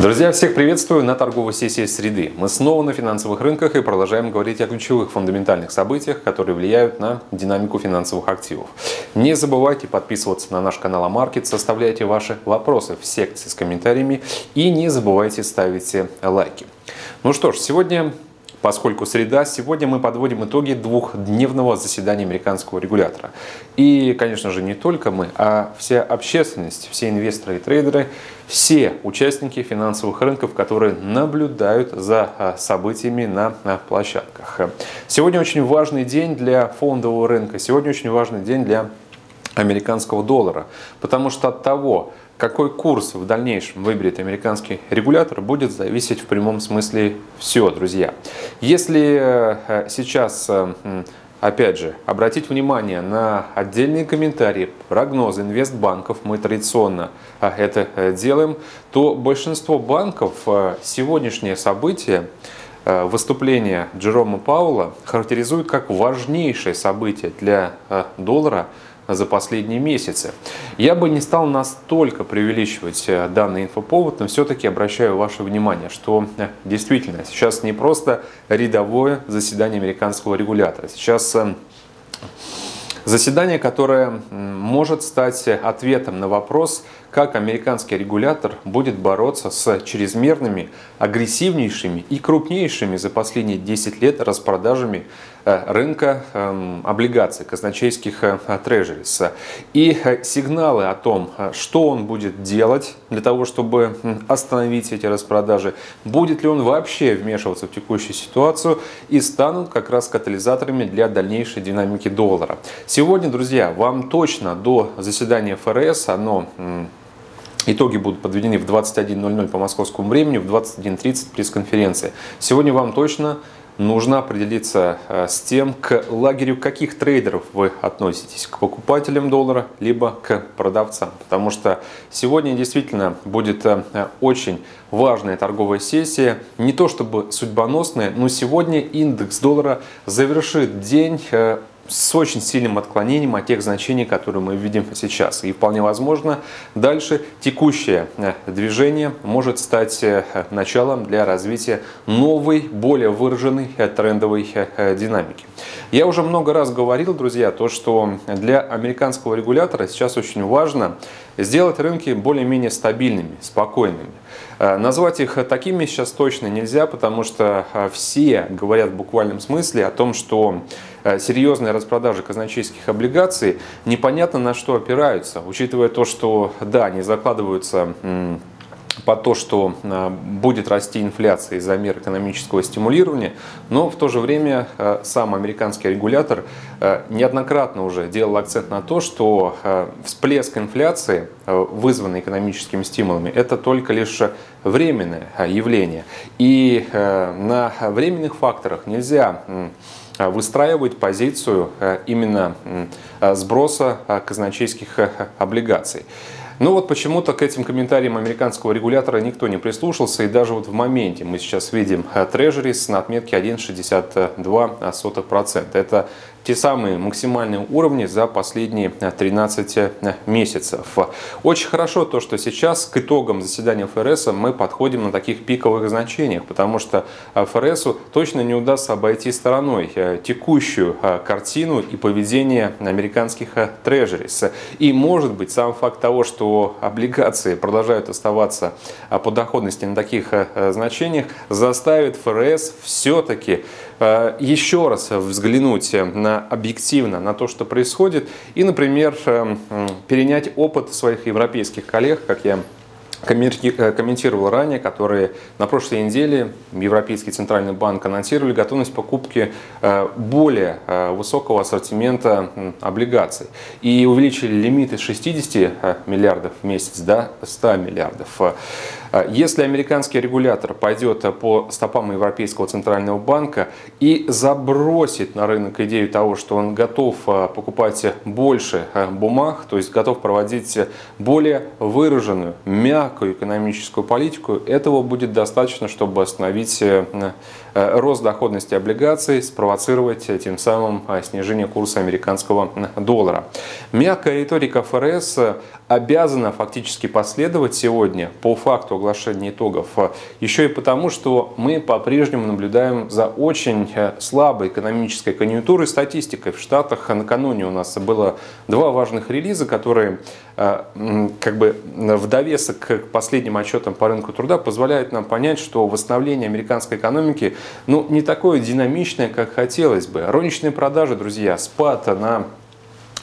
Друзья, всех приветствую на торговой сессии среды. Мы снова на финансовых рынках и продолжаем говорить о ключевых фундаментальных событиях, которые влияют на динамику финансовых активов. Не забывайте подписываться на наш канал Амаркет, составляйте ваши вопросы в секции с комментариями и не забывайте ставить лайки. Ну что ж, сегодня поскольку среда, сегодня мы подводим итоги двухдневного заседания американского регулятора. И, конечно же, не только мы, а вся общественность, все инвесторы и трейдеры, все участники финансовых рынков, которые наблюдают за а, событиями на площадках. Сегодня очень важный день для фондового рынка, сегодня очень важный день для американского доллара, потому что от того, какой курс в дальнейшем выберет американский регулятор, будет зависеть в прямом смысле все, друзья. Если э, сейчас э, Опять же, обратить внимание на отдельные комментарии, прогнозы инвестбанков, мы традиционно э, это делаем, то большинство банков сегодняшнее событие, выступление Джерома Паула характеризуют как важнейшее событие для доллара – за последние месяцы. Я бы не стал настолько преувеличивать э, данный инфоповод, но все-таки обращаю ваше внимание, что э, действительно сейчас не просто рядовое заседание американского регулятора. Сейчас э, Заседание, которое может стать ответом на вопрос, как американский регулятор будет бороться с чрезмерными, агрессивнейшими и крупнейшими за последние 10 лет распродажами Э, рынка эм, облигаций, казначейских э, трежерис. И э, сигналы о том, что он будет делать для того, чтобы остановить эти распродажи, будет ли он вообще вмешиваться в текущую ситуацию и станут как раз катализаторами для дальнейшей динамики доллара. Сегодня, друзья, вам точно до заседания ФРС, оно Итоги будут подведены в 21.00 по московскому времени, в 21.30 пресс-конференции. Сегодня вам точно нужно определиться э, с тем, к лагерю каких трейдеров вы относитесь, к покупателям доллара, либо к продавцам. Потому что сегодня действительно будет э, очень важная торговая сессия, не то чтобы судьбоносная, но сегодня индекс доллара завершит день э, с очень сильным отклонением от тех значений, которые мы видим сейчас. И вполне возможно, дальше текущее э, движение может стать э, началом для развития новой, более выраженной э, трендовой динамики. Я уже много раз говорил, друзья, то, что для американского регулятора сейчас очень важно сделать рынки более-менее стабильными, спокойными. Назвать их такими сейчас точно нельзя, потому что все говорят в буквальном смысле о том, что серьезные распродажи казначейских облигаций непонятно на что опираются, учитывая то, что да, они закладываются по то, что а, будет расти инфляция из-за мер экономического стимулирования, но в то же время а, сам американский регулятор а, неоднократно уже делал акцент на то, что всплеск инфляции, вызванный экономическими стимулами, это только лишь временное явление. И на временных факторах нельзя выстраивать позицию именно сброса казначейских облигаций. Но вот почему-то к этим комментариям американского регулятора никто не прислушался. И даже вот в моменте мы сейчас видим трежерис на отметке 1,62%. Это те самые максимальные уровни за последние 13 э, э, месяцев. Очень хорошо то, что сейчас к итогам заседания ФРС мы подходим на таких пиковых значениях, потому что э, ФРСу точно не удастся обойти стороной текущую картину и поведение американских трежерис. И может быть сам факт того, что облигации продолжают оставаться по доходности на таких значениях, заставит ФРС все-таки еще раз взглянуть на объективно на то, что происходит, и, например, э, перенять опыт своих европейских коллег, как я Э, комментировал ранее, которые на прошлой неделе Европейский центральный банк анонсировали готовность покупки э, более э, высокого ассортимента облигаций и увеличили лимиты с 60 миллиардов в месяц до 100 миллиардов. Если американский регулятор пойдет по стопам Европейского центрального банка и забросит на рынок идею того, что он готов покупать больше бумаг, то есть готов проводить более выраженную, мягкую, экономическую политику, этого будет достаточно, чтобы остановить э, э, рост доходности облигаций, спровоцировать тем самым э, снижение курса американского доллара. Мягкая риторика ФРС обязана фактически последовать сегодня по факту оглашения итогов. Еще и потому, что мы по-прежнему наблюдаем за очень слабой экономической конъюнктурой, статистикой. В Штатах накануне у нас было два важных релиза, которые как бы в довесок к последним отчетам по рынку труда позволяют нам понять, что восстановление американской экономики ну, не такое динамичное, как хотелось бы. Розничные продажи, друзья, спад на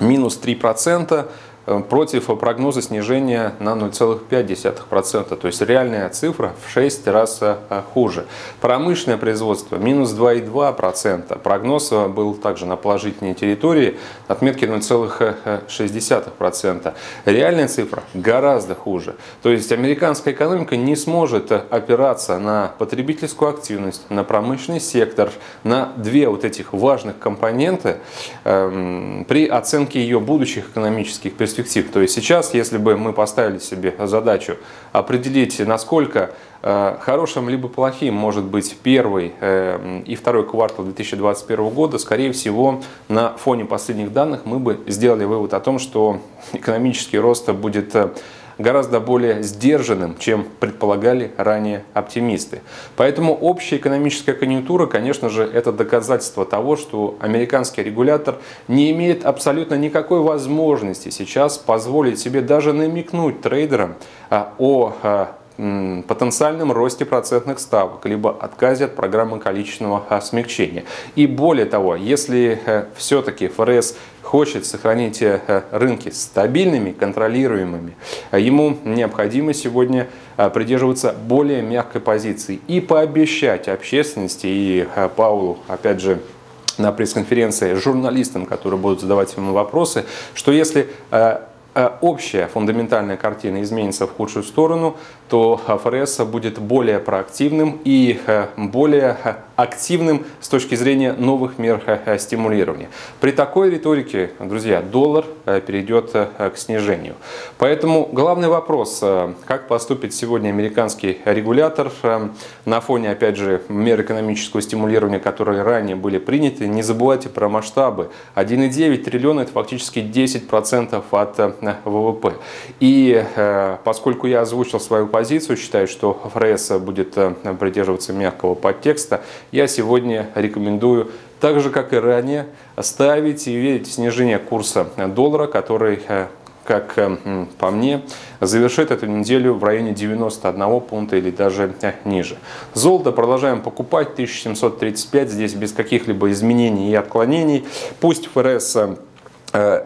минус 3%, Э, против прогноза снижения на 0,5%. То есть реальная цифра в 6 раз э, хуже. Промышленное производство минус 2,2%. Прогноз э, был также на положительной территории, отметки 0,6%. Реальная цифра гораздо хуже. То есть американская экономика не сможет опираться на потребительскую активность, на промышленный сектор, на две вот этих важных компоненты эм, при оценке ее будущих экономических перспектив перспектив. То есть сейчас, если бы мы поставили себе задачу определить, насколько э, хорошим либо плохим может быть первый э, и второй квартал 2021 года, скорее всего, на фоне последних данных мы бы сделали вывод о том, что экономический рост будет э, гораздо более сдержанным, чем предполагали ранее оптимисты. Поэтому общая экономическая конъюнктура, конечно же, это доказательство того, что американский регулятор не имеет абсолютно никакой возможности сейчас позволить себе даже намекнуть трейдерам а, о а, потенциальном росте процентных ставок, либо отказе от программы количественного а, смягчения. И более того, если э, все-таки ФРС хочет сохранить э, рынки стабильными, контролируемыми, ему необходимо сегодня придерживаться более мягкой позиции и пообещать общественности и Паулу, опять же, на пресс-конференции журналистам, которые будут задавать ему вопросы, что если общая фундаментальная картина изменится в худшую сторону, то ФРС будет более проактивным и э, более э, активным с точки зрения новых мер э, стимулирования. При такой риторике, друзья, доллар перейдет к снижению. Поэтому главный вопрос, как поступит сегодня американский регулятор на фоне, опять же, мер экономического стимулирования, которые ранее были приняты. Не забывайте про масштабы. 1,9 триллиона – это фактически 10% от ВВП. И поскольку я озвучил свою позицию, считаю, что ФРС будет э, придерживаться мягкого подтекста, я сегодня рекомендую так же, как и ранее, ставить и верить в снижение курса доллара, который э, как э, по мне, завершит эту неделю в районе 91 пункта или даже ниже. Золото продолжаем покупать, 1735, здесь без каких-либо изменений и отклонений. Пусть ФРС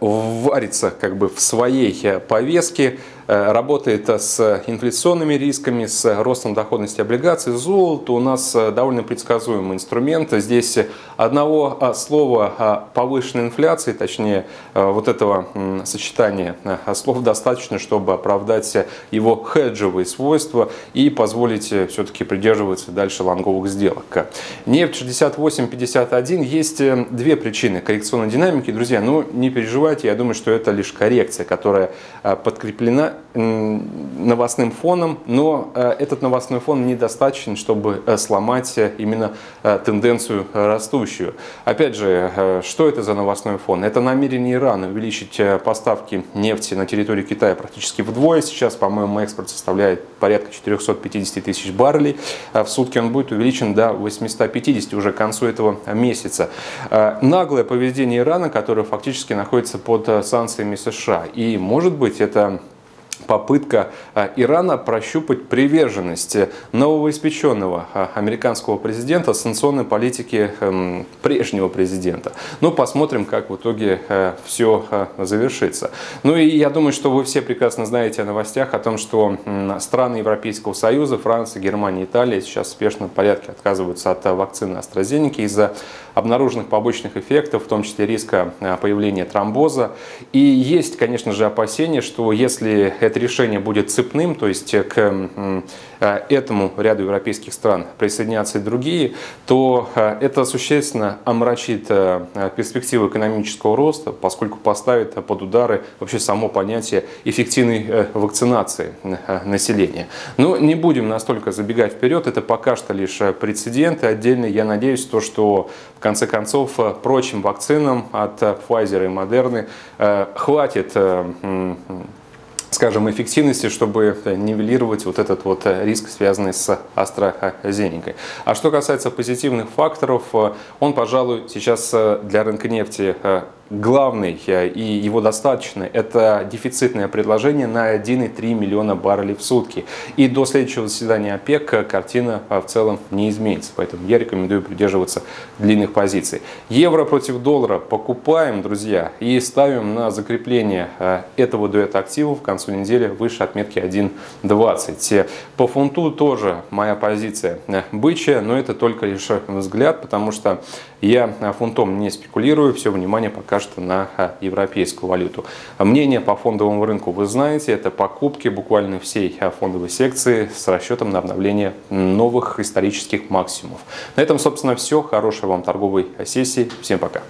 варится как бы в своей повестке, Э, работает с инфляционными рисками, с ростом доходности облигаций. Золото у нас э, довольно предсказуемый инструмент. Здесь одного а, слова повышенной инфляции, точнее вот этого сочетания слов достаточно, чтобы оправдать его хеджевые свойства и позволить э, все-таки придерживаться дальше лонговых сделок. Нефть 68.51 есть две причины коррекционной динамики. Друзья, ну не переживайте, я думаю, что это лишь коррекция, которая подкреплена новостным фоном, но э, этот новостной фон недостаточен, чтобы э, сломать э, именно тенденцию растущую. Опять же, что это за новостной фон? Это намерение Ирана увеличить поставки нефти на территории Китая практически вдвое. Сейчас, по-моему, экспорт составляет порядка 450 тысяч баррелей. В сутки он будет увеличен до 850 уже к концу этого месяца. Наглое поведение Ирана, которое фактически находится под санкциями США. И, может быть, это попытка а, Ирана прощупать приверженность новоиспеченного а, американского президента санкционной политики эм, прежнего президента. Ну, посмотрим, как в итоге э, все э, завершится. Ну и я думаю, что вы все прекрасно знаете о новостях о том, что страны Европейского Союза, Франция, Германия, Италия сейчас в спешном порядке отказываются от вакцины AstraZeneca из-за обнаруженных побочных эффектов, в том числе риска э, появления тромбоза. И есть, конечно же, опасения, что если это решение будет цепным, то есть к э, этому ряду европейских стран присоединятся и другие, то э, это существенно омрачит перспективу экономического роста, поскольку поставит под удары вообще само понятие эффективной вакцинации населения. Но не будем настолько забегать вперед, это пока что лишь прецеденты отдельные. Я надеюсь, то, что в конце концов, э, прочим вакцинам от э, Pfizer и Moderna э, хватит скажем, эффективности, чтобы нивелировать вот этот вот риск, связанный с AstraZeneca. А что касается позитивных факторов, он, пожалуй, сейчас для рынка нефти главный э, и его достаточно, это дефицитное предложение на 1,3 миллиона баррелей в сутки. И до следующего заседания ОПЕК картина э, в целом не изменится. Поэтому я рекомендую придерживаться длинных позиций. Евро против доллара покупаем, друзья, и ставим на закрепление э, этого дуэта активов к концу недели выше отметки 1.20. По фунту тоже моя позиция бычья, но это только лишь взгляд, потому что я фунтом не спекулирую, все внимание пока что на европейскую валюту. Мнение по фондовому рынку вы знаете, это покупки буквально всей фондовой секции с расчетом на обновление новых исторических максимумов. На этом, собственно, все. Хорошей вам торговой сессии. Всем пока.